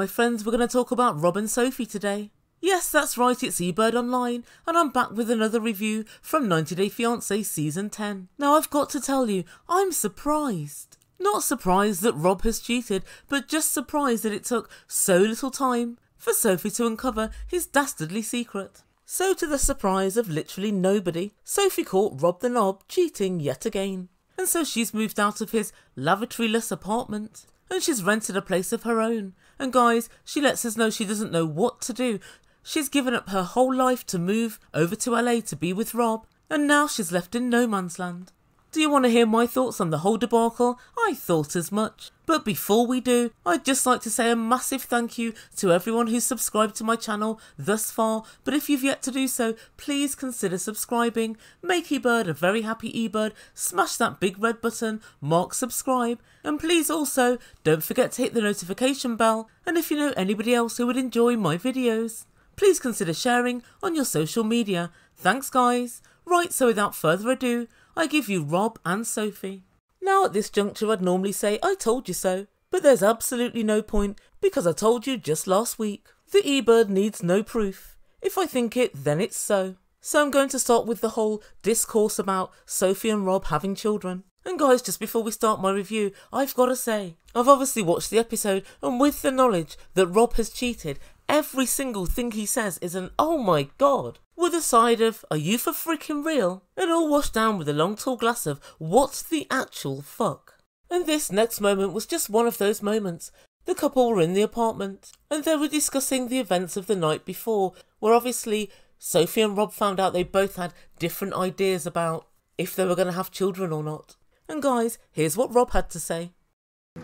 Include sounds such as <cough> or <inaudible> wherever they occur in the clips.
My friends. We're going to talk about Rob and Sophie today. Yes, that's right, it's eBird Online, and I'm back with another review from 90 Day Fiancé Season 10. Now, I've got to tell you, I'm surprised. Not surprised that Rob has cheated, but just surprised that it took so little time for Sophie to uncover his dastardly secret. So, to the surprise of literally nobody, Sophie caught Rob the Knob cheating yet again. And so she's moved out of his lavatoryless apartment and she's rented a place of her own. And guys, she lets us know she doesn't know what to do, She's given up her whole life to move over to LA to be with Rob, and now she's left in no man's land. Do you want to hear my thoughts on the whole debacle? I thought as much. But before we do, I'd just like to say a massive thank you to everyone who's subscribed to my channel thus far. But if you've yet to do so, please consider subscribing. Make eBird a very happy eBird. Smash that big red button, mark subscribe. And please also don't forget to hit the notification bell. And if you know anybody else who would enjoy my videos please consider sharing on your social media. Thanks, guys. Right, so without further ado, I give you Rob and Sophie. Now, at this juncture, I'd normally say, I told you so, but there's absolutely no point because I told you just last week. The eBird needs no proof. If I think it, then it's so. So I'm going to start with the whole discourse about Sophie and Rob having children. And guys, just before we start my review, I've got to say, I've obviously watched the episode, and with the knowledge that Rob has cheated every single thing he says is an oh my god, with a side of are you for freaking real? And all washed down with a long tall glass of what's the actual fuck? And this next moment was just one of those moments. The couple were in the apartment and they were discussing the events of the night before, where obviously Sophie and Rob found out they both had different ideas about if they were going to have children or not. And guys, here's what Rob had to say.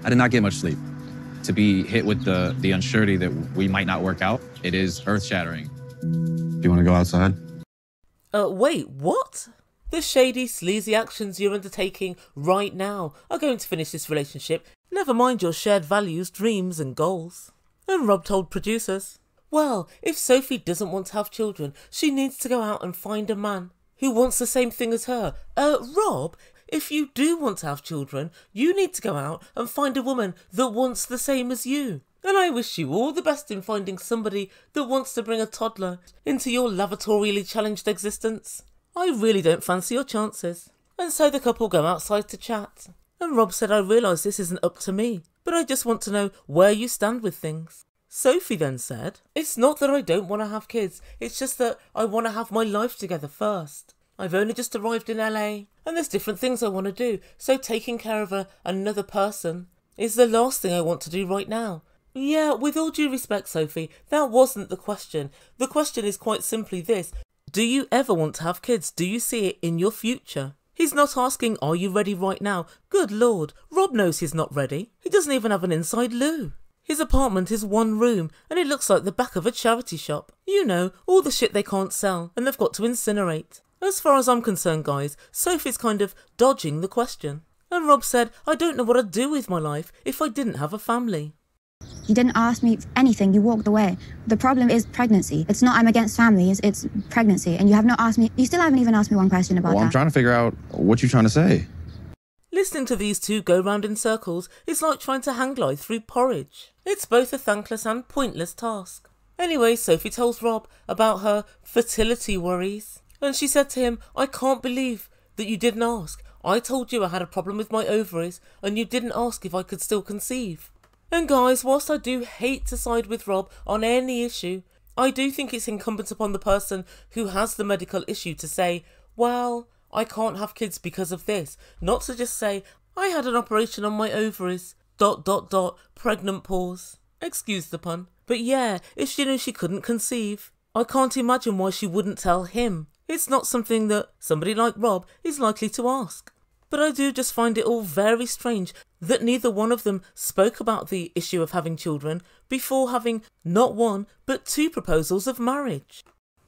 I did not get much sleep to be hit with the the uncertainty that we might not work out, it is earth shattering. Do you want to go outside? Uh, wait, what? The shady, sleazy actions you're undertaking right now are going to finish this relationship, never mind your shared values, dreams, and goals. And Rob told producers, Well, if Sophie doesn't want to have children, she needs to go out and find a man who wants the same thing as her. Uh, Rob, if you do want to have children, you need to go out and find a woman that wants the same as you. And I wish you all the best in finding somebody that wants to bring a toddler into your lavatorially challenged existence. I really don't fancy your chances. And so the couple go outside to chat. And Rob said, I realise this isn't up to me, but I just want to know where you stand with things. Sophie then said, It's not that I don't want to have kids, it's just that I want to have my life together first. I've only just arrived in LA and there's different things I want to do, so taking care of a, another person is the last thing I want to do right now. Yeah, with all due respect, Sophie, that wasn't the question. The question is quite simply this Do you ever want to have kids? Do you see it in your future? He's not asking, Are you ready right now? Good lord, Rob knows he's not ready. He doesn't even have an inside loo. His apartment is one room, and it looks like the back of a charity shop. You know, all the shit they can't sell, and they've got to incinerate. As far as I'm concerned, guys, Sophie's kind of dodging the question. And Rob said, I don't know what I'd do with my life if I didn't have a family. You didn't ask me anything, you walked away. The problem is pregnancy. It's not I'm against families, it's pregnancy. And you have not asked me, you still haven't even asked me one question about well, that. I'm trying to figure out what you're trying to say. Listening to these two go round in circles is like trying to hang glide through porridge. It's both a thankless and pointless task. Anyway, Sophie tells Rob about her fertility worries. And she said to him, I can't believe that you didn't ask. I told you I had a problem with my ovaries, and you didn't ask if I could still conceive. And guys, whilst I do hate to side with Rob on any issue, I do think it's incumbent upon the person who has the medical issue to say, well, I can't have kids because of this, not to just say, I had an operation on my ovaries, dot dot dot, pregnant pause. Excuse the pun. But yeah, if she knew she couldn't conceive, I can't imagine why she wouldn't tell him. It's not something that somebody like Rob is likely to ask. But I do just find it all very strange that neither one of them spoke about the issue of having children before having not one but two proposals of marriage.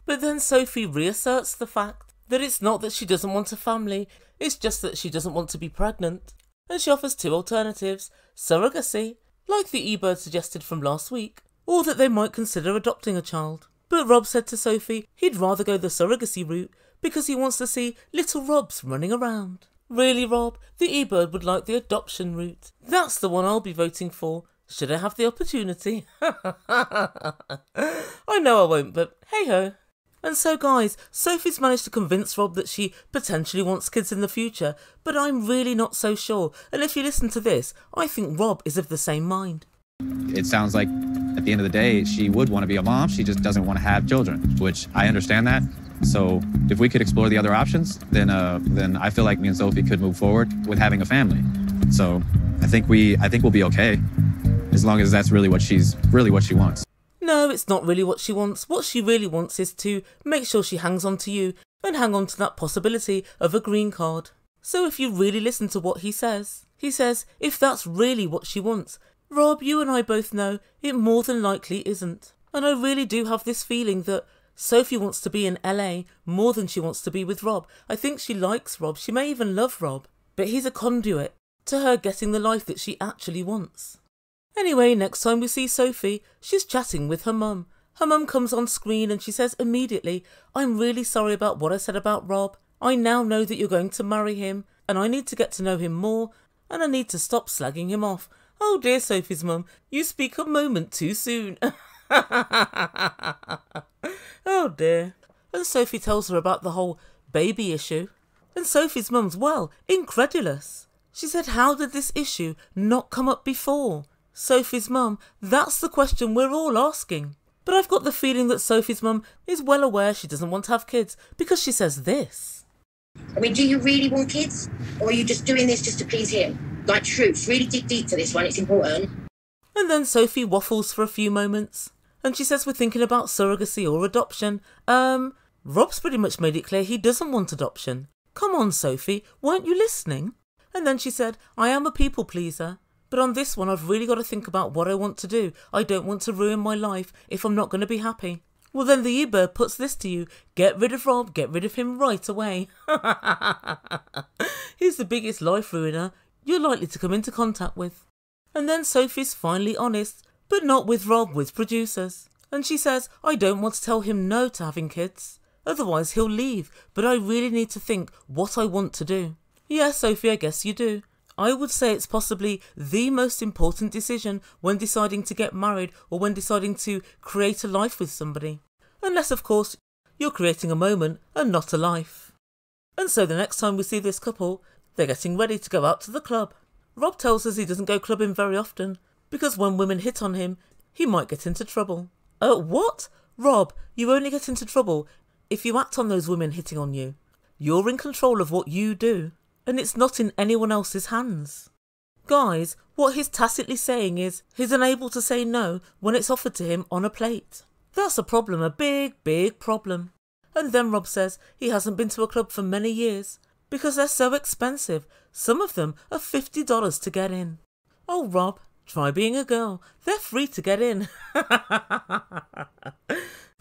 But then Sophie reasserts the fact that it's not that she doesn't want a family, it's just that she doesn't want to be pregnant. And she offers two alternatives surrogacy, like the eBird suggested from last week, or that they might consider adopting a child. But Rob said to Sophie he'd rather go the surrogacy route because he wants to see little Robs running around. Really, Rob, the eBird would like the adoption route. That's the one I'll be voting for. should I have the opportunity. <laughs> I know I won't, but hey ho. And so, guys, Sophie's managed to convince Rob that she potentially wants kids in the future, but I'm really not so sure. And if you listen to this, I think Rob is of the same mind. It sounds like at the end of the day, she would want to be a mom. She just doesn't want to have children, which I understand that. So if we could explore the other options, then uh, then I feel like me and Sophie could move forward with having a family. So I think we I think we'll be okay, as long as that's really what she's really what she wants. No, it's not really what she wants. What she really wants is to make sure she hangs on to you and hang on to that possibility of a green card. So if you really listen to what he says, he says if that's really what she wants, Rob, you and I both know it more than likely isn't. And I really do have this feeling that Sophie wants to be in LA more than she wants to be with Rob. I think she likes Rob, she may even love Rob, but he's a conduit to her getting the life that she actually wants. Anyway, next time we see Sophie, she's chatting with her mum. Her mum comes on screen and she says immediately, I'm really sorry about what I said about Rob. I now know that you're going to marry him, and I need to get to know him more, and I need to stop slagging him off. Oh dear, Sophie's mum, you speak a moment too soon. <laughs> <laughs> oh dear. And Sophie tells her about the whole baby issue. And Sophie's mum's, well, incredulous. She said, How did this issue not come up before? Sophie's mum, that's the question we're all asking. But I've got the feeling that Sophie's mum is well aware she doesn't want to have kids because she says this. I mean, do you really want kids? Or are you just doing this just to please him? Like, truth, really dig deep to this one, it's important. And then Sophie waffles for a few moments and she says we're thinking about surrogacy or adoption. Um, Rob's pretty much made it clear he doesn't want adoption. Come on, Sophie, weren't you listening? And then she said, I am a people pleaser, but on this one I've really got to think about what I want to do. I don't want to ruin my life if I'm not going to be happy. Well, then the eBird puts this to you get rid of Rob, get rid of him right away. <laughs> He's the biggest life ruiner you're likely to come into contact with. And then Sophie's finally honest but not with Rob, with producers. And she says, I don't want to tell him no to having kids. Otherwise, he'll leave, but I really need to think what I want to do. Yes, Sophie, I guess you do. I would say it's possibly the most important decision when deciding to get married or when deciding to create a life with somebody. Unless, of course, you're creating a moment and not a life. And so the next time we see this couple, they're getting ready to go out to the club. Rob tells us he doesn't go clubbing very often, because when women hit on him, he might get into trouble. Uh, what? Rob, you only get into trouble if you act on those women hitting on you. You're in control of what you do, and it's not in anyone else's hands. Guys, what he's tacitly saying is he's unable to say no when it's offered to him on a plate. That's a problem, a big, big problem. And then Rob says he hasn't been to a club for many years because they're so expensive. Some of them are $50 to get in. Oh, Rob, Try being a girl. They're free to get in. <laughs>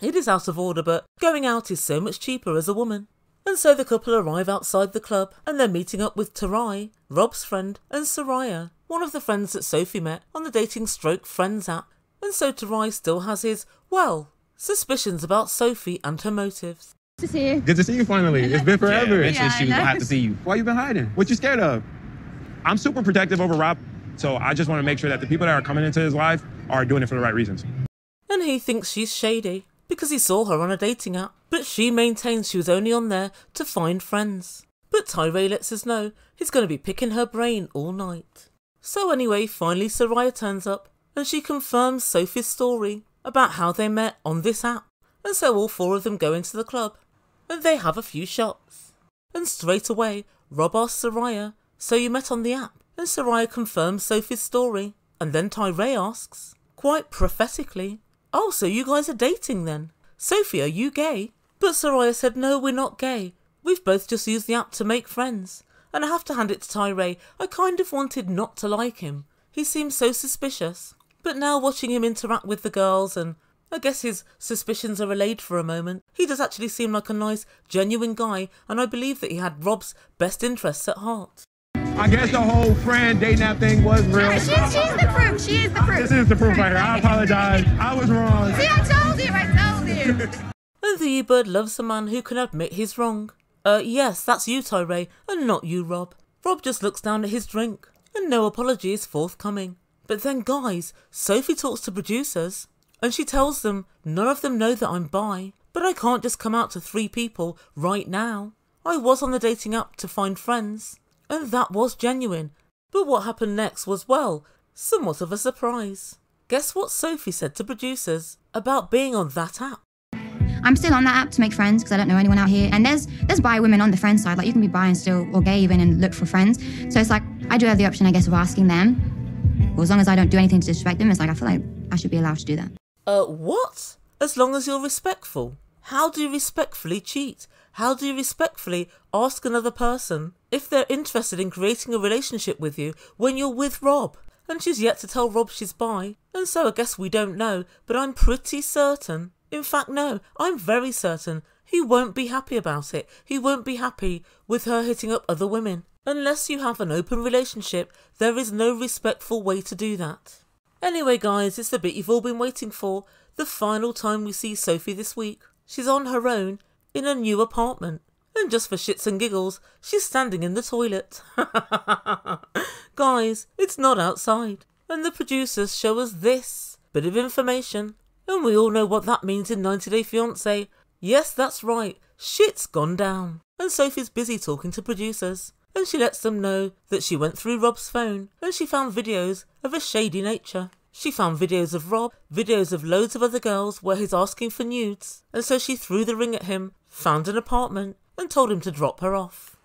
it is out of order, but going out is so much cheaper as a woman. And so the couple arrive outside the club and they're meeting up with Tyree, Rob's friend, and Soraya, one of the friends that Sophie met on the dating stroke friends app. And so Tyree still has his, well, suspicions about Sophie and her motives. Good to see you. Good to see you finally. It's been <laughs> forever. Yeah, eventually Yeah, she I was gonna know. have to see you. Why you been hiding? What you scared of? I'm super protective over Rob, so I just want to make sure that the people that are coming into his life are doing it for the right reasons. And he thinks she's shady because he saw her on a dating app, but she maintains she was only on there to find friends. But Tyree lets us know he's going to be picking her brain all night. So anyway, finally Soraya turns up and she confirms Sophie's story about how they met on this app. And so all four of them go into the club and they have a few shots. And straight away, Rob asks Soraya, So you met on the app? And Soraya confirms Sophie's story. And then Tyree asks, quite prophetically, Oh, so you guys are dating then? Sophie, are you gay? But Soraya said, No, we're not gay. We've both just used the app to make friends. And I have to hand it to Tyree, I kind of wanted not to like him. He seems so suspicious. But now watching him interact with the girls and I guess his suspicions are allayed for a moment. He does actually seem like a nice, genuine guy, and I believe that he had Rob's best interests at heart. I guess the whole friend dating app thing was real. She's, she's the proof. She is the proof. This is the proof right here. I <laughs> apologize. I was wrong. See, I told you. I told you. <laughs> And the bird loves a man who can admit he's wrong. Uh, yes, that's you, Tyree, and not you, Rob. Rob just looks down at his drink, and no apology is forthcoming. But then, guys, Sophie talks to producers and she tells them none of them know that I'm bi, but I can't just come out to three people right now. I was on the dating app to find friends, and that was genuine. But what happened next was, well, somewhat of a surprise. Guess what Sophie said to producers about being on that app? I'm still on that app to make friends because I don't know anyone out here. And there's there's bi women on the friend side. Like you can be bi and still or gay even and look for friends. So it's like I do have the option, I guess, of asking them. Well, as long as I don't do anything to disrespect them, it's like I feel like I should be allowed to do that. Uh, what? As long as you're respectful. How do you respectfully cheat? How do you respectfully ask another person if they're interested in creating a relationship with you when you're with Rob? And she's yet to tell Rob she's bi, and so I guess we don't know, but I'm pretty certain. In fact, no, I'm very certain he won't be happy about it. He won't be happy with her hitting up other women. Unless you have an open relationship, there is no respectful way to do that. Anyway, guys, it's the bit you've all been waiting for. The final time we see Sophie this week. She's on her own in a new apartment. And just for shits and giggles, she's standing in the toilet. <laughs> Guys, it's not outside. And the producers show us this bit of information. And we all know what that means in 90 Day Fiancé. Yes, that's right. Shit's gone down. And Sophie's busy talking to producers. And she lets them know that she went through Rob's phone and she found videos of a shady nature. She found videos of Rob, videos of loads of other girls where he's asking for nudes, and so she threw the ring at him, found an apartment, and told him to drop her off.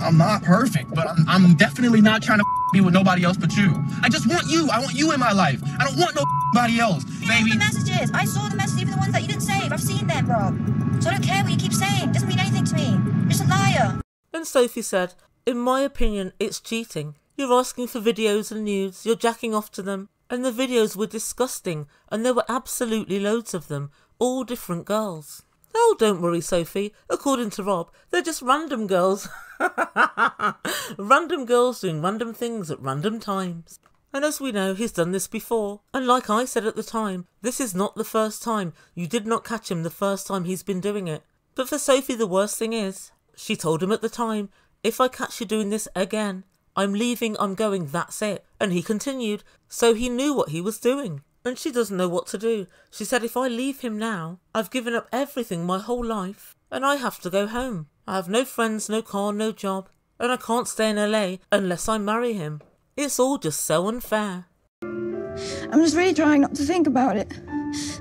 I'm not perfect, but I'm, I'm definitely not trying to be with nobody else but you. I just want you. I want you in my life. I don't want nobody else, baby. the messages. I saw the messages, even the ones that you didn't save. I've seen them, Rob. So I don't care what you keep saying. It doesn't mean anything to me. You're just a liar. And Sophie said, In my opinion, it's cheating. You're asking for videos and nudes, you're jacking off to them, and the videos were disgusting, and there were absolutely loads of them, all different girls. Oh, don't worry, Sophie. According to Rob, they're just random girls. <laughs> random girls doing random things at random times. And as we know, he's done this before. And like I said at the time, this is not the first time. You did not catch him the first time he's been doing it. But for Sophie, the worst thing is, she told him at the time, if I catch you doing this again, I'm leaving, I'm going, that's it. And he continued, so he knew what he was doing. And she doesn't know what to do. She said, if I leave him now, I've given up everything my whole life, and I have to go home. I have no friends, no car, no job, and I can't stay in LA unless I marry him. It's all just so unfair. I'm just really trying not to think about it.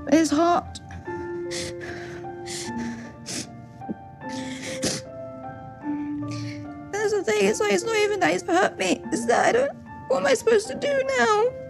But it's hard. That's the thing, it's like it's not even that he's hurt me. It's that I don't what am I supposed to do now?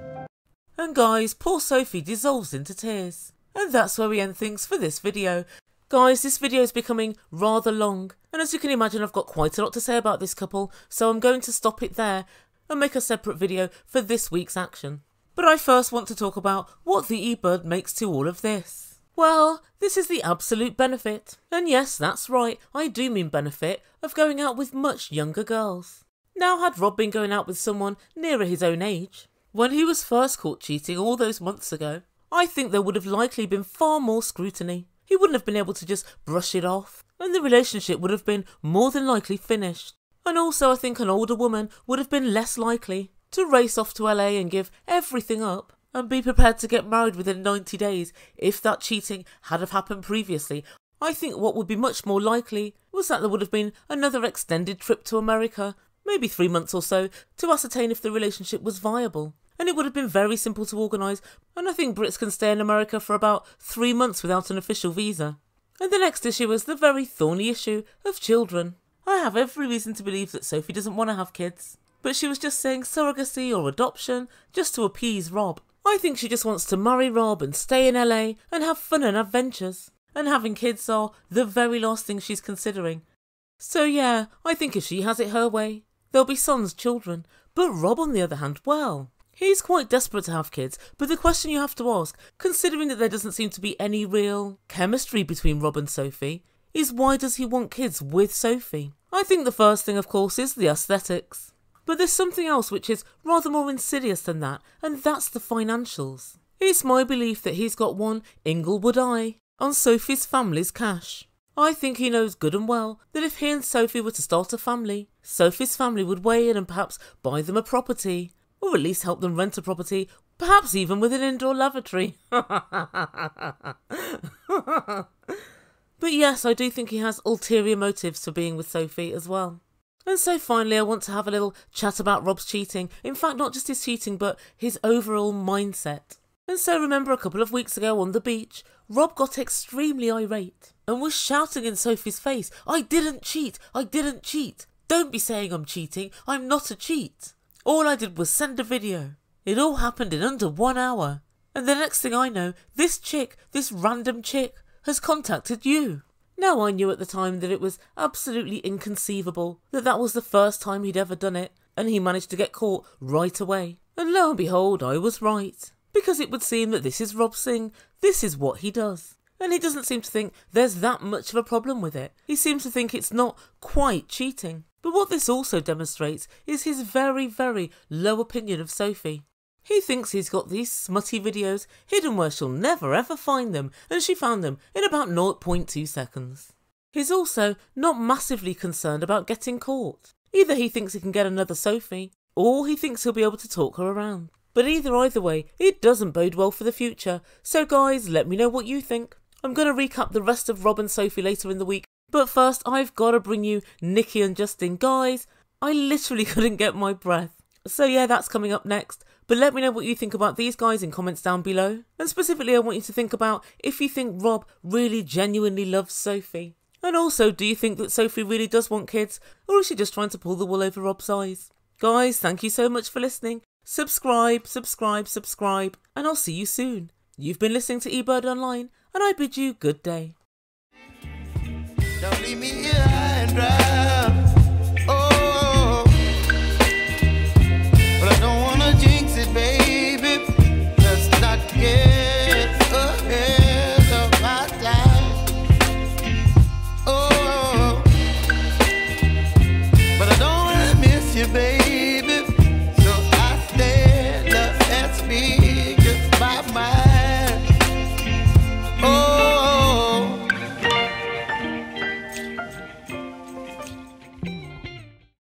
And guys, poor Sophie dissolves into tears. And that's where we end things for this video. Guys, this video is becoming rather long, and as you can imagine I've got quite a lot to say about this couple, so I'm going to stop it there and make a separate video for this week's action. But I first want to talk about what the eBird makes to all of this. Well, this is the absolute benefit, and yes, that's right, I do mean benefit, of going out with much younger girls. Now, had Rob been going out with someone nearer his own age, when he was first caught cheating all those months ago, I think there would have likely been far more scrutiny. He wouldn't have been able to just brush it off, and the relationship would have been more than likely finished. And also, I think an older woman would have been less likely to race off to LA and give everything up and be prepared to get married within 90 days if that cheating had have happened previously. I think what would be much more likely was that there would have been another extended trip to America, maybe three months or so, to ascertain if the relationship was viable. And it would have been very simple to organise, and I think Brits can stay in America for about three months without an official visa. And the next issue is the very thorny issue of children. I have every reason to believe that Sophie doesn't want to have kids, but she was just saying surrogacy or adoption just to appease Rob. I think she just wants to marry Rob and stay in LA and have fun and adventures. And having kids are the very last thing she's considering. So yeah, I think if she has it her way, there'll be sons, children. But Rob, on the other hand, well, he's quite desperate to have kids. But the question you have to ask, considering that there doesn't seem to be any real chemistry between Rob and Sophie, is why does he want kids with Sophie? I think the first thing, of course, is the aesthetics. But there's something else which is rather more insidious than that, and that's the financials. It's my belief that he's got one Inglewood eye on Sophie's family's cash. I think he knows good and well that if he and Sophie were to start a family, Sophie's family would weigh in and perhaps buy them a property, or at least help them rent a property, perhaps even with an indoor lavatory. <laughs> but yes, I do think he has ulterior motives for being with Sophie as well. And so finally, I want to have a little chat about Rob's cheating. In fact, not just his cheating, but his overall mindset. And so remember a couple of weeks ago on the beach, Rob got extremely irate and was shouting in Sophie's face, I didn't cheat, I didn't cheat. Don't be saying I'm cheating, I'm not a cheat. All I did was send a video. It all happened in under one hour. And the next thing I know, this chick, this random chick, has contacted you. Now I knew at the time that it was absolutely inconceivable that that was the first time he'd ever done it, and he managed to get caught right away. And lo and behold, I was right. Because it would seem that this is Rob Singh, this is what he does. And he doesn't seem to think there's that much of a problem with it. He seems to think it's not quite cheating. But what this also demonstrates is his very, very low opinion of Sophie. He thinks he's got these smutty videos hidden where she'll never ever find them, and she found them in about 0.2 seconds. He's also not massively concerned about getting caught. Either he thinks he can get another Sophie, or he thinks he'll be able to talk her around. But either either way, it doesn't bode well for the future. So guys, let me know what you think. I'm going to recap the rest of Rob and Sophie later in the week, but first I've got to bring you Nikki and Justin. Guys, I literally <laughs> couldn't get my breath. So yeah, that's coming up next. But let me know what you think about these guys in comments down below. And specifically, I want you to think about if you think Rob really genuinely loves Sophie. And also, do you think that Sophie really does want kids, or is she just trying to pull the wool over Rob's eyes? Guys, thank you so much for listening. Subscribe, subscribe, subscribe, and I'll see you soon. You've been listening to eBird Online, and I bid you good day. Don't leave me here.